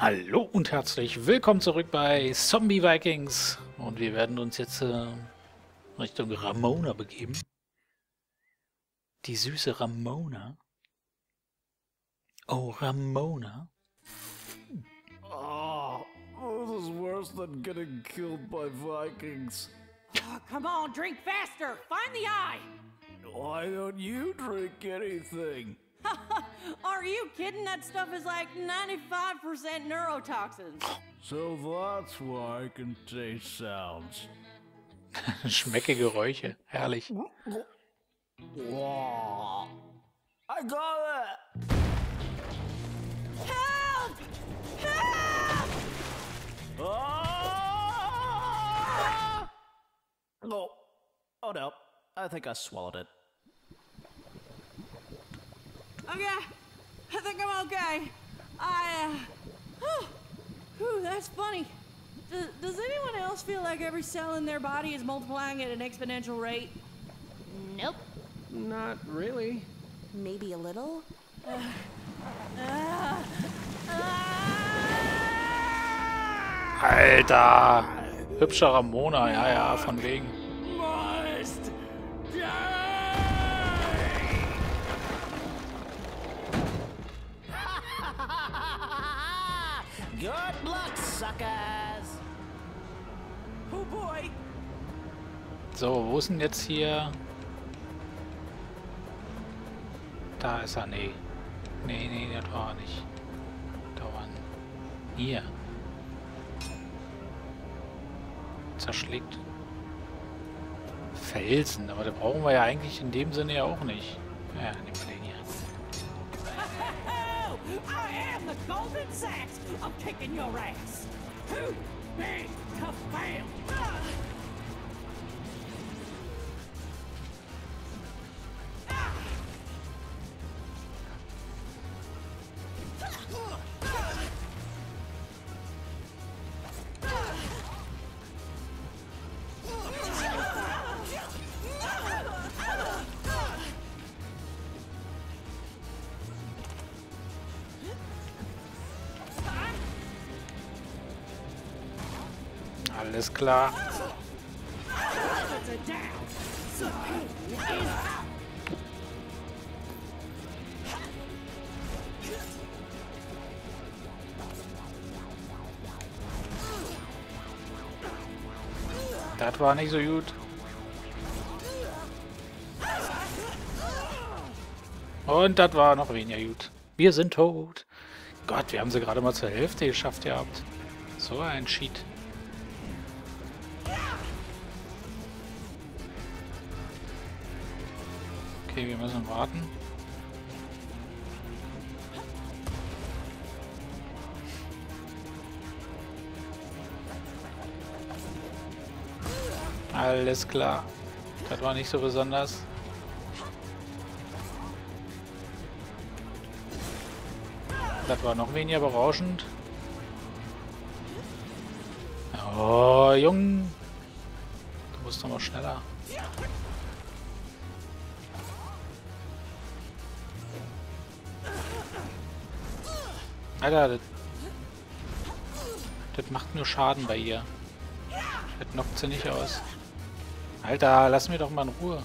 Hallo und herzlich willkommen zurück bei Zombie Vikings. Und wir werden uns jetzt äh, Richtung Ramona begeben. Die süße Ramona. Oh, Ramona. Oh, this is worse than getting killed by Vikings. Oh, come on, drink faster. Find the eye. Why don't you drink anything? Are you kidding? That stuff is like 95% neurotoxins. So that's why I can taste sounds. Schmecke Geräusche. Herrlich. Whoa. I got it! Help! Help! Ah! Oh. oh no. I think I swallowed it. Okay, I think I'm okay. I, uh, whew, that's funny. Does, does anyone else feel like every cell in their body is multiplying at an exponential rate? Nope. Not really. Maybe a little? Ah, ah! Alter. Hübscher Ramona, ja, ja, von wegen. So, wo ist denn jetzt hier... Da ist er, nee. Nee, nee, das war er nicht. Da war ein... Hier. Zerschlägt. Felsen, aber da brauchen wir ja eigentlich in dem Sinne ja auch nicht. Ja, nehmen wir den hier. I am the Golden Sax! I'm kicking your ass! Too big to fail! Alles klar. Das war nicht so gut. Und das war noch weniger gut. Wir sind tot. Gott, wir haben sie gerade mal zur Hälfte geschafft gehabt. So ein Cheat. Okay, wir müssen warten. Alles klar. Das war nicht so besonders. Das war noch weniger berauschend. Oh, Jung. Du musst doch mal schneller. Alter, das, das macht nur Schaden bei ihr. Das knockt sie nicht aus. Alter, lass mir doch mal in Ruhe.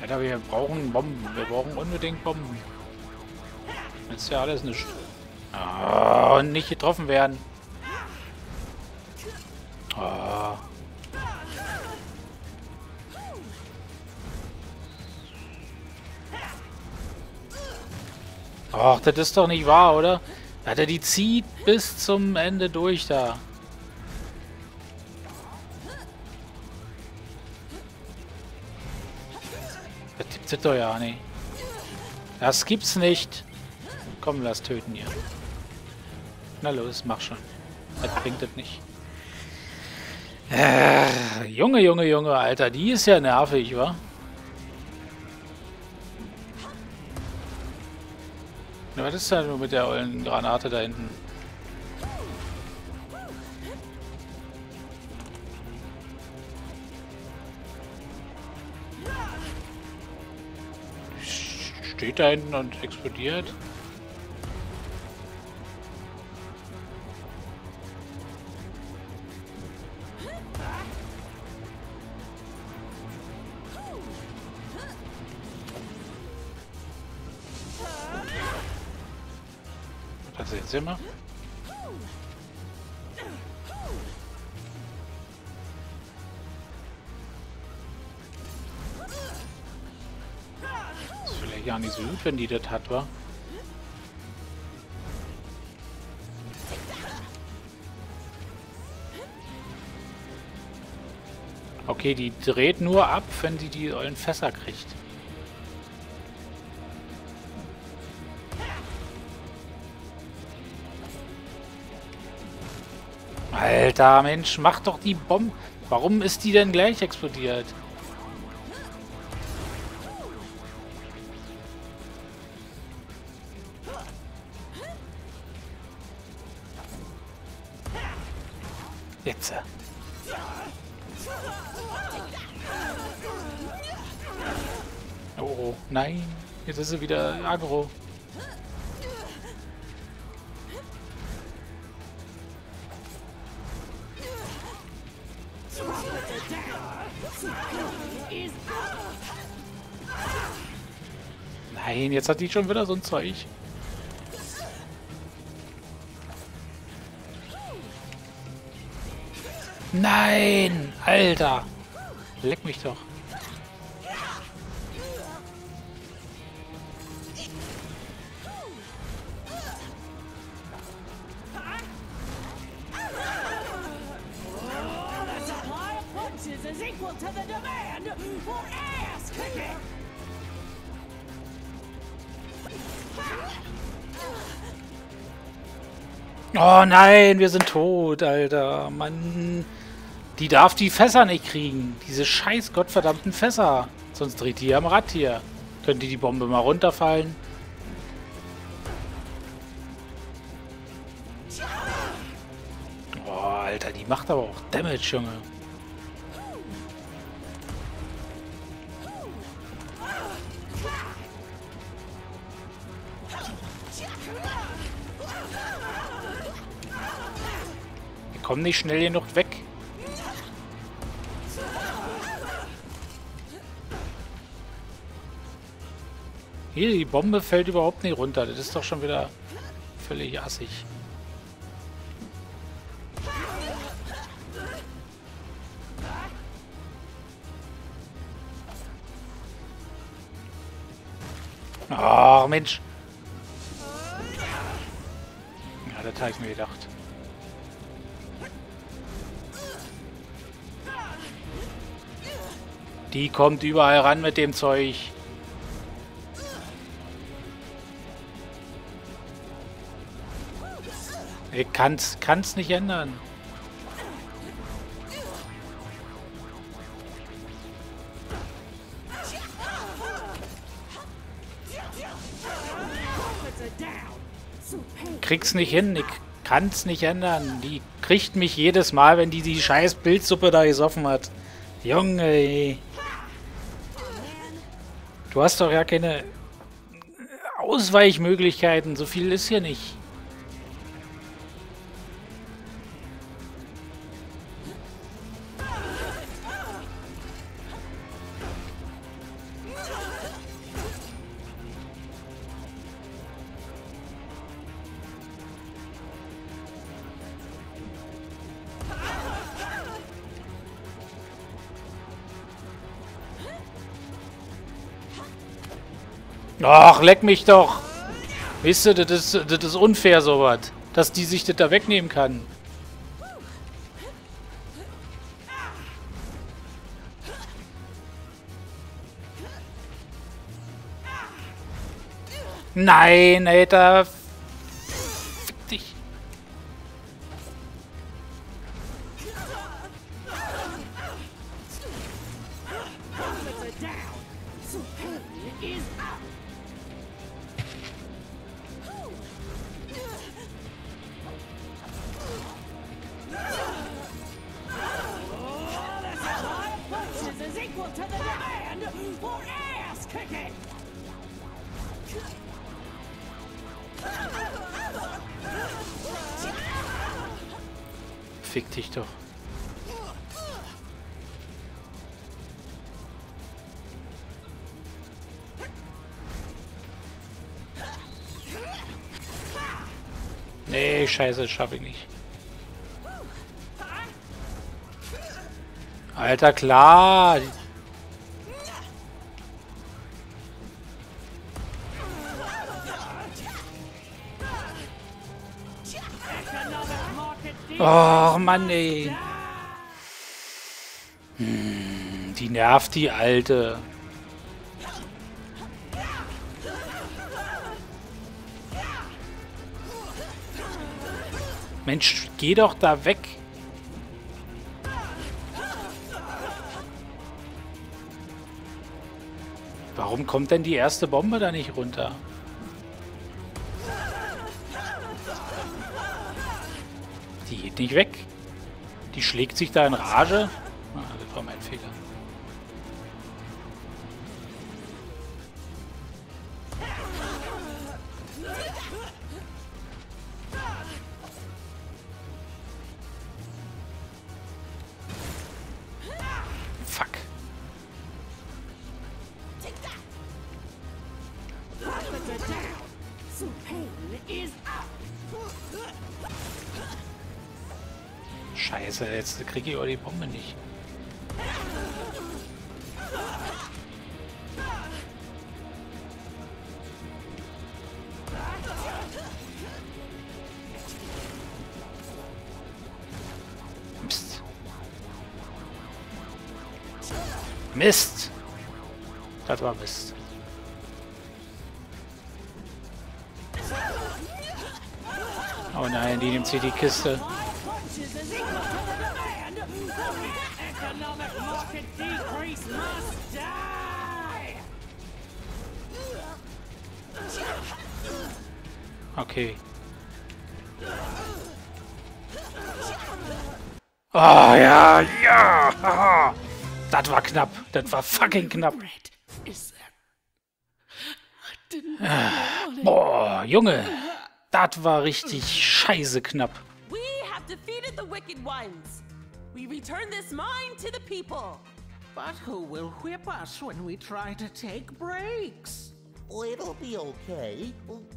Alter, wir brauchen Bomben. Wir brauchen unbedingt Bomben. Jetzt ist ja alles nicht. Ah, und nicht getroffen werden. Ah. Ach, das ist doch nicht wahr, oder? Alter, die zieht bis zum Ende durch da. Das gibt's doch ja nicht. Das gibt's nicht. Komm, lass töten hier. Na los, mach schon. Das bringt das nicht. Äh, Junge, Junge, Junge, Alter, die ist ja nervig, wa? Ja, was ist denn nur mit der ollen Granate da hinten? Steht da hinten und explodiert. Was hat sie jetzt vielleicht gar nicht so gut, wenn die das hat, wa? Okay, die dreht nur ab, wenn sie die ollen Fässer kriegt. Alter, Mensch, mach doch die Bombe. Warum ist die denn gleich explodiert? Oh, nein. Jetzt ist sie wieder aggro. Nein, jetzt hat die schon wieder so ein Zeug. Nein! Alter! Leck mich doch. Is equal to the demand for ass kicking. Oh nein, wir sind tot, Alter. Mann. Die darf die Fässer nicht kriegen. Diese scheiß gottverdammten Fässer. Sonst dreht die am Rad hier. Könnte die Bombe mal runterfallen? Oh, Alter, die macht aber auch Damage, Junge. Wir kommen nicht schnell genug weg. Hier, die Bombe fällt überhaupt nicht runter. Das ist doch schon wieder völlig assig. Ach, Mensch. Ja, das habe ich mir gedacht. Die kommt überall ran mit dem Zeug. Ich kann's, kann's nicht ändern. Krieg's nicht hin, ich kann's nicht ändern. Die kriegt mich jedes Mal, wenn die die scheiß Bildsuppe da gesoffen hat. Junge, ey. Du hast doch ja keine Ausweichmöglichkeiten. So viel ist hier nicht. Ach, leck mich doch. Weißt du, das ist, das ist unfair sowas. Dass die sich das da wegnehmen kann. Nein, Alter. to the demand for ass kicking! Fick dich doch. Nee, scheiße, schaffe ich nicht. Alter, klar. Oh Mann, ey. Hm, die nervt die Alte. Mensch, geh doch da weg. Warum kommt denn die erste Bombe da nicht runter? Die geht nicht weg. Die schlägt sich da in Rage. Ah, das war mein Fehler. Scheiße, jetzt kriege ich auch die Bombe nicht. Mist. Mist. Das war Mist. Oh nein, die nimmt sich die Kiste. Must die. Okay. Ah, ja, ja. haha. Das war knapp. Das war fucking knapp. It. Boah, Junge. Das war richtig scheiße knapp. We have defeated the wicked ones. We return this mine to the people. But who will whip us when we try to take breaks? Oh, it'll be okay.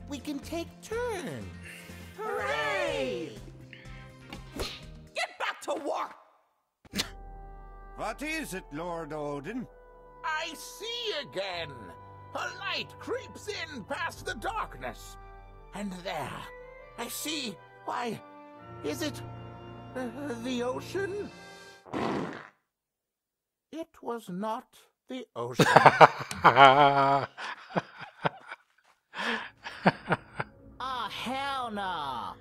We can take turns. Hooray! Get back to work! What is it, Lord Odin? I see again. A light creeps in past the darkness. And there, I see. Why, is it uh, the ocean? It was not the ocean. Ah, hell no.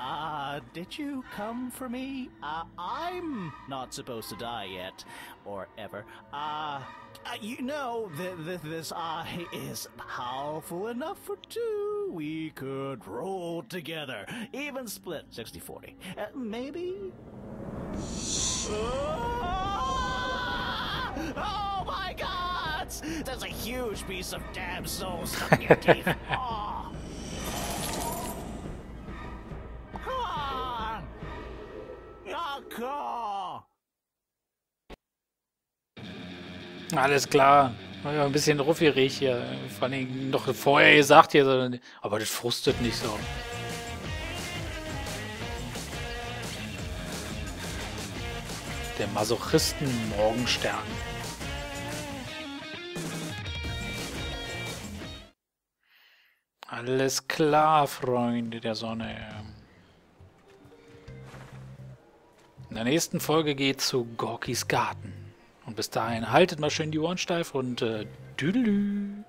Uh, did you come for me? Uh, I'm not supposed to die yet. Or ever. Uh you know, th- th- this eye is powerful enough for two. We could roll together. Even split 60 40. Uh, maybe? Oh my god! There's a huge piece of damn soul stuck in your teeth. Oh. Come on! Alles klar. Ja, Ein bisschen ruffig hier. Vor allem noch vorher gesagt hier, aber das frustet nicht so. Der Masochisten-Morgenstern. Alles klar, Freunde der Sonne. In der nächsten Folge geht's zu Gorkis Garten. Und bis dahin haltet mal schön die Ohren steif und äh, Düdelü.